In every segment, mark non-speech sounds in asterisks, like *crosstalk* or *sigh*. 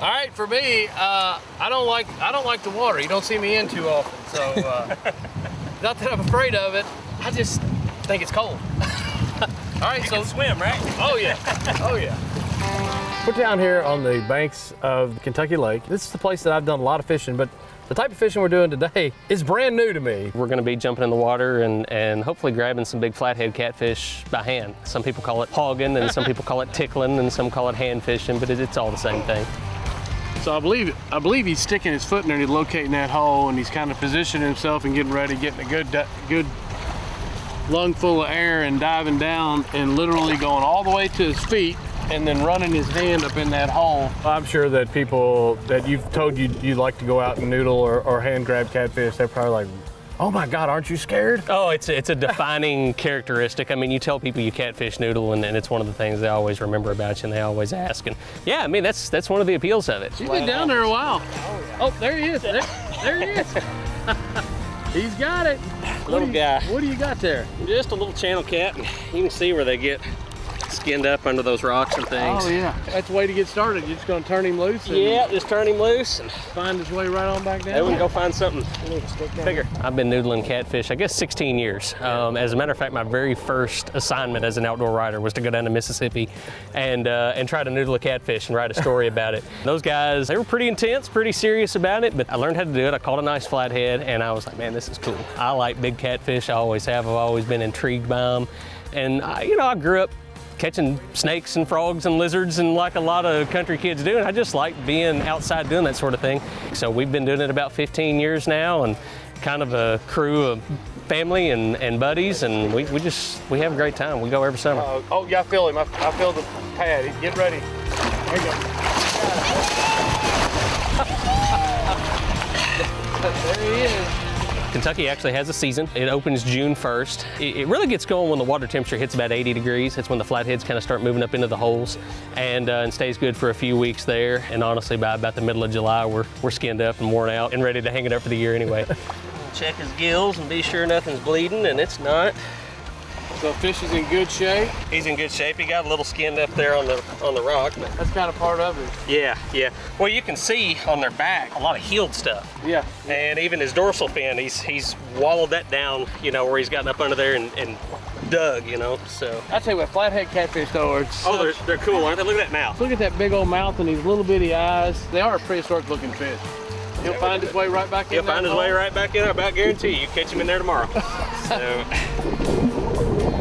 All right, for me, uh, I don't like I don't like the water. You don't see me in too often, so uh, *laughs* not that I'm afraid of it. I just think it's cold. *laughs* All right, so swim, right? Oh yeah, oh yeah. We're down here on the banks of Kentucky Lake. This is the place that I've done a lot of fishing, but the type of fishing we're doing today is brand new to me. We're going to be jumping in the water and, and hopefully grabbing some big flathead catfish by hand. Some people call it hogging and some people call it tickling and some call it hand fishing, but it, it's all the same thing. So I believe I believe he's sticking his foot in there and he's locating that hole and he's kind of positioning himself and getting ready, getting a good good lung full of air and diving down and literally going all the way to his feet and then running his hand up in that hole. I'm sure that people that you've told you you like to go out and noodle or, or hand grab catfish, they're probably like, oh my God, aren't you scared? Oh, it's a, it's a defining *laughs* characteristic. I mean, you tell people you catfish noodle, and, and, it's one of the things they always remember about you, and they always ask. And yeah, I mean, that's that's one of the appeals of it. You've been down there a while. Oh, yeah. oh there he is. There, there he is. *laughs* He's got it. Little what guy. what do you got there? Just a little channel cat. You can see where they get skinned up under those rocks and things. Oh yeah, that's the way to get started. You're just gonna turn him loose. yeah, just turn him loose and find his way right on back down. Then we can go find something bigger. I've been noodling catfish, I guess 16 years. Um, as a matter of fact, my very first assignment as an outdoor writer was to go down to Mississippi and uh, and try to noodle a catfish and write a story *laughs* about it. Those guys, they were pretty intense, pretty serious about it, but I learned how to do it. I caught a nice flathead and I was like, man, this is cool. I like big catfish. I always have. I've always been intrigued by them. And I, you know, I grew up catching snakes and frogs and lizards and like a lot of country kids do. And I just like being outside doing that sort of thing. So we've been doing it about 15 years now and kind of a crew of family and, and buddies and we, we just, we have a great time. We go every summer. Uh, oh yeah, I feel him. I, I feel the pad. Get ready. There you go. *laughs* there he is. Kentucky actually has a season. It opens June 1st. It, really gets going when the water temperature hits about 80 degrees. That's when the flatheads kind of start moving up into the holes and, uh, and stays good for a few weeks there. And honestly, by about the middle of July, we're, we're skinned up and worn out and ready to hang it up for the year anyway. *laughs* Check his gills and be sure nothing's bleeding, and it's not. So fish is in good shape? He's in good shape. He got a little skinned up there on the on the rock. That's kind of part of it. Yeah, yeah. Well, you can see on their back a lot of healed stuff. Yeah. And even his dorsal fin, he's he's wallowed that down, you know, where he's gotten up under there and, and dug, you know, so. I tell you what, flathead catfish though are Oh, they're, they're cool, aren't they? Look at that mouth. Look at that big old mouth and these little bitty eyes. They are a prehistoric looking fish. He'll find his way right back in He'll find his hole. way right back in. I about guarantee you, you catch him in there tomorrow. *laughs* so.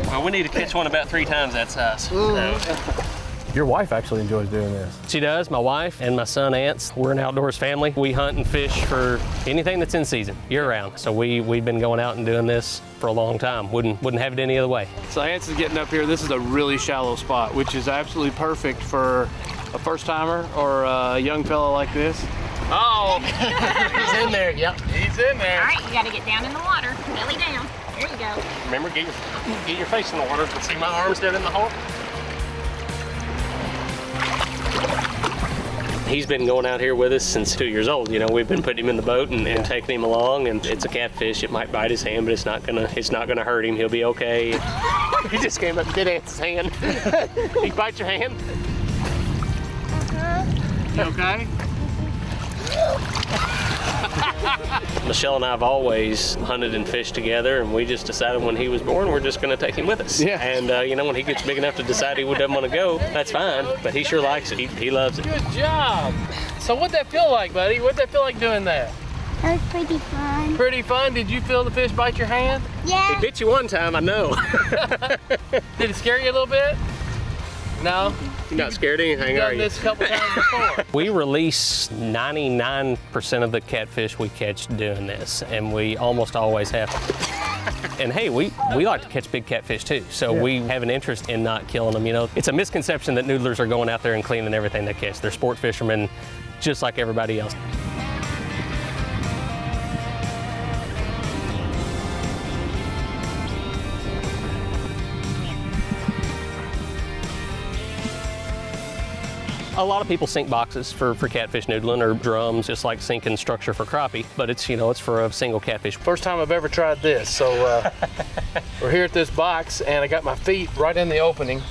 Well, we need to catch one about three times that size. So. Your wife actually enjoys doing this. She does, my wife and my son Ants. We're an outdoors family. We hunt and fish for anything that's in season, year round. So we, we've been going out and doing this for a long time. Wouldn't, wouldn't have it any other way. So Ants is getting up here. This is a really shallow spot, which is absolutely perfect for a first timer or a young fellow like this. Oh, *laughs* he's in there. Yep, he's in there. All right, you got to get down in the water, belly down. There you go. Remember, get your, get your face in the water. See my arms down in the hole? He's been going out here with us since two years old. You know, we've been putting him in the boat and, and taking him along. And it's a catfish. It might bite his hand, but it's not gonna. It's not gonna hurt him. He'll be okay. *laughs* he just came up and bit Ant's hand. *laughs* he bite your hand. Uh-huh. You okay? *laughs* Michelle and I have always hunted and fished together, and we just decided when he was born, we're just going to take him with us. Yeah. And uh, you know, when he gets big enough to decide he doesn't want to go, that's fine. But he sure likes it. He, he loves it. Good job. So what'd that feel like, buddy? What'd that feel like doing that? That was pretty fun. Pretty fun. Did you feel the fish bite your hand? Yeah. It bit you one time, I know. *laughs* Did it scare you a little bit? No? You're not scared of anything, You've are you? this a couple times *laughs* before. We release 99% of the catfish we catch doing this, and we almost always have. And hey, we, we like to catch big catfish too, so Yeah. we have an interest in not killing them. You know, it's a misconception that noodlers are going out there and cleaning everything they catch. They're sport fishermen, just like everybody else. A lot of people sink boxes for, for catfish noodling or drums, just like sinking structure for crappie, but it's, you know, it's for a single catfish. First time I've ever tried this. So uh, *laughs* we're here at this box and I got my feet right in the opening.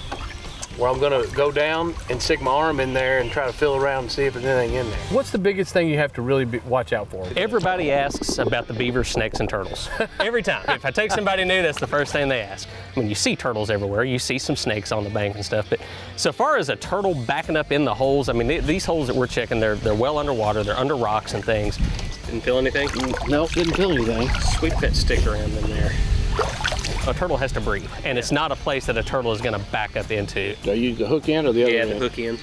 Where I'm gonna go down and stick my arm in there and try to feel around and see if there's anything in there. What's the biggest thing you have to really be, watch out for? Everybody asks about the beaver, snakes, and turtles. *laughs* Every time. if I take somebody new, that's the first thing they ask. I mean, you see turtles everywhere. You see some snakes on the bank and stuff. But so far as a turtle backing up in the holes, I mean, th these holes that we're checking, they're, they're well underwater. They're under rocks and things. Didn't feel anything? No, didn't feel anything. Sweep that stick around in there. A turtle has to breathe, and it's not a place that a turtle is going to back up into. Do I use the hook end or the other Yeah, end? the hook in.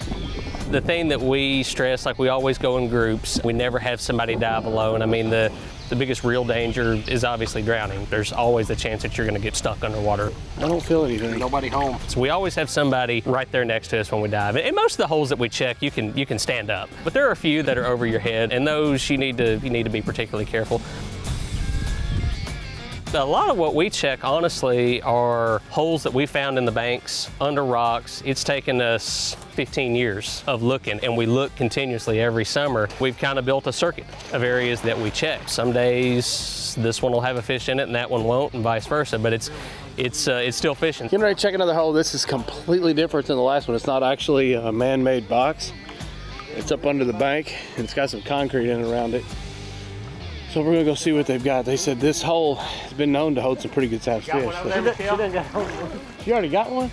The thing that we stress, like we always go in groups, we never have somebody dive alone. I mean, the, the biggest real danger is obviously drowning. There's always the chance that you're going to get stuck underwater. I don't feel anything. Nobody home. So we always have somebody right there next to us when we dive. And most of the holes that we check, you can you can stand up, but there are a few that are over your head, and those you need to you need to be particularly careful. A lot of what we check, honestly, are holes that we found in the banks, under rocks. It's taken us 15 years of looking, and we look continuously every summer. We've kind of built a circuit of areas that we check. Some days this one will have a fish in it, and that one won't, and vice versa. But it's it's uh, it's still fishing. Getting ready to check another hole. This is completely different than the last one. It's not actually a man-made box. It's up under the bank and it's got some concrete in around it. So we're gonna go see what they've got. They said this hole has been known to hold some pretty good sized fish. you already got one?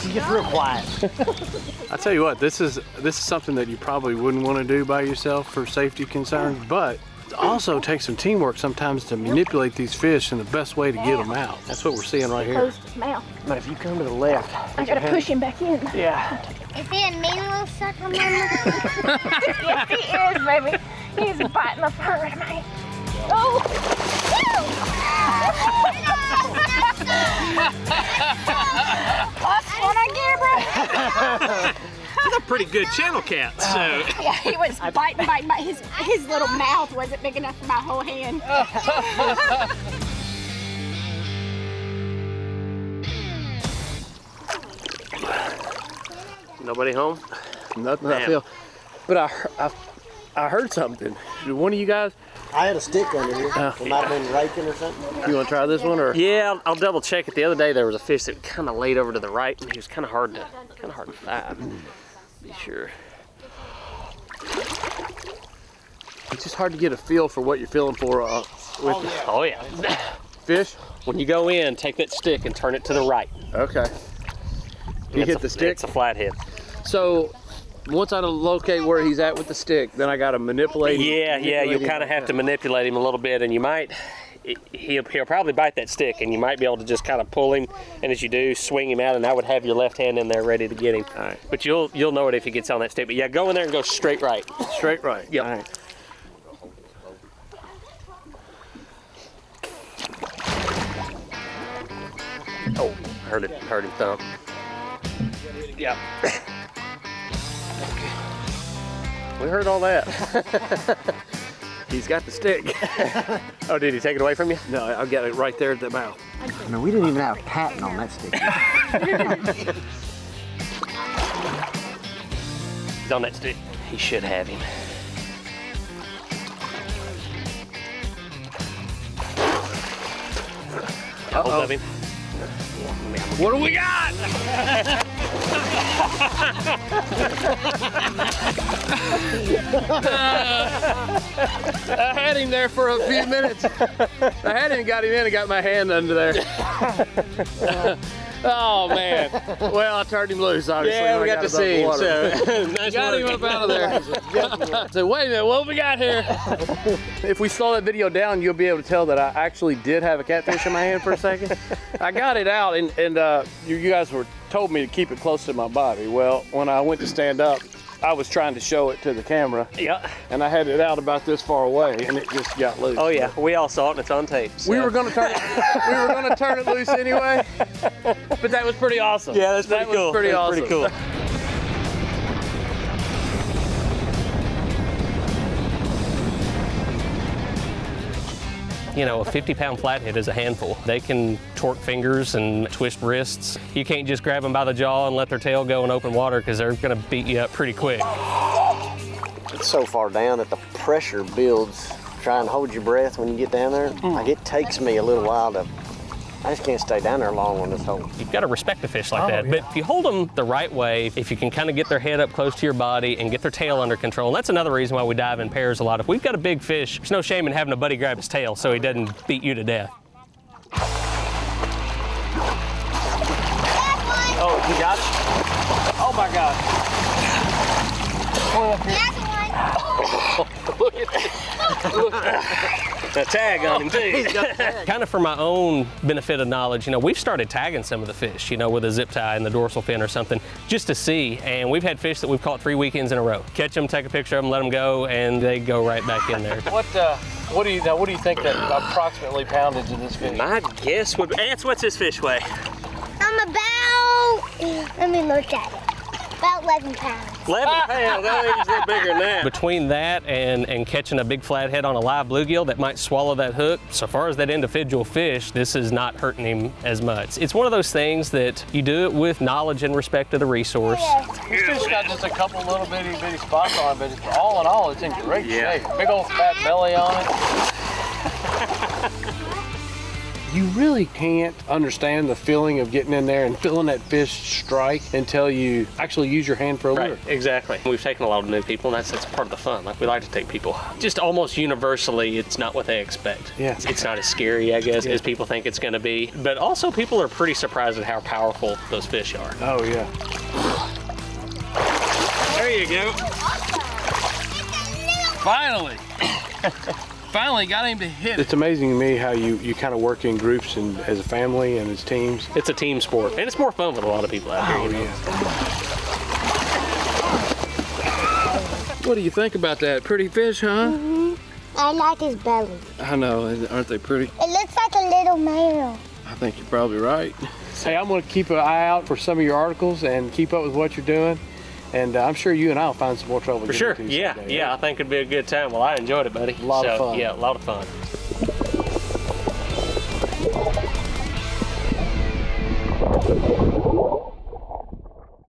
She gets real quiet. *laughs* I tell you what, this is this is something that you probably wouldn't want to do by yourself for safety concerns, but it also takes some teamwork sometimes to manipulate these fish and the best way to get them out. That's what we're seeing right here. Closed his mouth. But if you come to the left, I gotta push him back in. yeah. Is he a mean little sucker, Mama? *laughs* yes, he is, baby. He's biting the fur out of my. Oh! That's what I get, bro. He's a pretty good channel cat, so. Yeah, he was biting, biting, biting. His, his little mouth wasn't big enough for my whole hand. Nobody home? Nothing I feel. But I, I, I heard something. Did one of you guys, I had a stick under here. Oh. it might have been raking or something. you want to try this one or? Yeah, I'll, I'll double check it. The other day there was a fish that kind of laid over to the right, and he was kind of hard to kind of hard to find. Be sure. It's just hard to get a feel for what you're feeling for uh, with Oh yeah. *coughs* fish. when you go in, take that stick and turn it to the right. Okay. You It's hit a- the stick. It's a flathead. So once I locate where he's at with the stick, then I got to manipulate. him- Yeah, yeah. You'll kind of have to manipulate him a little bit, and you might. He'll, he'll probably bite that stick, and you might be able to just kind of pull him, and as you do, swing him out, and I would have your left hand in there ready to get him. All right. But you'll you'll know it if he gets on that stick. But yeah, go in there and go straight right. straight right. Yep. All right. Oh, heard it, heard him thump. Yep. *laughs* We heard all that. *laughs* he's got the stick. *laughs* Oh, did he take it away from you? no, I got it right there at the mouth. I mean, we didn't even have a patent on that stick. *laughs* He's on that stick. He should have him. Hold of him. What do we got? I had him there for a few minutes. I had him, got him in, and got my hand under there. *laughs* oh man! Well, I turned him loose. Obviously, Yeah, we I got to see him. So *laughs* nice Got him up out of there. *laughs* so wait a minute, what we got here? if we slow that video down, you'll be able to tell that I actually did have a catfish in my hand for a second. *laughs* I got it out, and, and uh, you, you guys were told me to keep it close to my body. Well, when I went to stand up, I was trying to show it to the camera, Yeah. and I had it out about this far away, and it just got loose. Oh yeah, we all saw it and it's on tape. We were gonna turn it, *laughs* we were gonna turn it loose anyway, but that was pretty awesome. Yeah, that's pretty that was cool. Pretty That's awesome. Pretty cool. You know, a 50 pound flathead is a handful. They can torque fingers and twist wrists. You can't just grab them by the jaw and let their tail go in open water because they're gonna beat you up pretty quick. It's so far down that the pressure builds. Try and hold your breath when you get down there. Mm. Like it takes me a little while to I just can't stay down there long on this hole. You've got to respect a fish like Oh, that. yeah. But if you hold them the right way, if you can kind of get their head up close to your body and get their tail under control, and that's another reason why we dive in pairs a lot. If we've got a big fish, there's no shame in having a buddy grab his tail so he doesn't beat you to death. Oh, you got it? Oh my God. Pull it up here. Look at *laughs* A tag on him too. *laughs* kind of for my own benefit of knowledge, you know, we've started tagging some of the fish, you know, with a zip tie and the dorsal fin or something, just to see. And we've had fish that we've caught three weekends in a row. Catch them, take a picture of them, let them go, and they go right back in there. What uh, what do you now? What do you think that approximately poundage of this fish? My guess would be, Ants, what's this fish weigh? I'm about, let me look at it. About 11 pounds. 11 pounds. I think it's a little bigger than that. Between that and, and catching a big flathead on a live bluegill that might swallow that hook, so far as that individual fish, this is not hurting him as much. It's one of those things that you do it with knowledge and respect of the resource. This fish got just a couple little bitty bitty spots on it, but it's, all in all, it's in great Yeah. shape. Big old fat belly on it. *laughs* You really can't understand the feeling of getting in there and feeling that fish strike until you actually use your hand for a lure. Right, exactly. We've taken a lot of new people, and that's, that's part of the fun. Like, we like to take people. Just almost universally, it's not what they expect. Yeah. It's, it's not as scary, I guess, Yeah. as people think it's going to be. But also, people are pretty surprised at how powerful those fish are. Oh yeah. There you go. Finally. *laughs* *laughs* Finally got him to hit. It's amazing to me how you, you kind of work in groups and as a family and as teams. It's a team sport, and it's more fun with a lot of people out here. Oh you know? yeah. What do you think about that? Pretty fish, huh? Mm-hmm. I like his belly. I know, aren't they pretty? It looks like a little male. I think you're probably right. Hey, I'm going to keep an eye out for some of your articles and keep up with what you're doing. And uh, I'm sure you and I will find some more trouble. For sure. Yeah, someday, yeah. I think it'd be a good time. Well, I enjoyed it, buddy. A lot of So, fun. Yeah, a lot of fun.